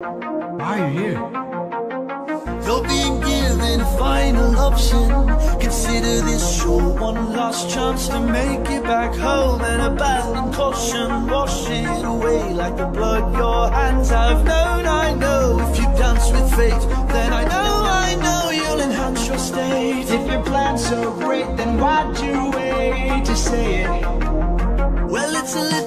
Why are you here? You're being given final option. Consider this your one last chance to make it back home and abandon caution. Wash it away like the blood your hands have known. I know if you dance with fate, then I know, I know you'll enhance your state. If your plan's so great, then why'd you wait to say it? Well, it's a